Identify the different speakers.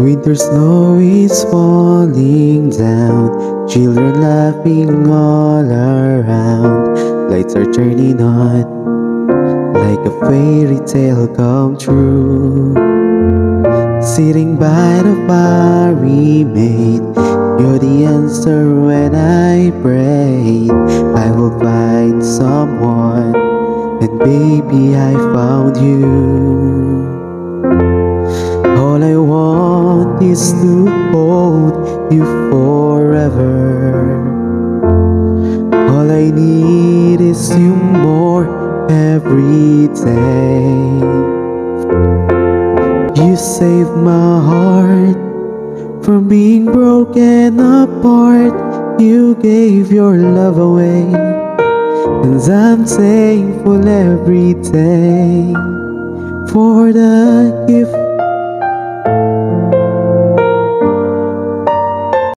Speaker 1: Winter snow is falling down, children laughing all around, lights are turning on, like a fairy tale come true. Sitting by the fire we made, you're the answer when I pray, I will find someone baby, I found you. All I want is to hold you forever. All I need is you more every day. You saved my heart from being broken apart. You gave your love away, and I'm thankful every day for the gift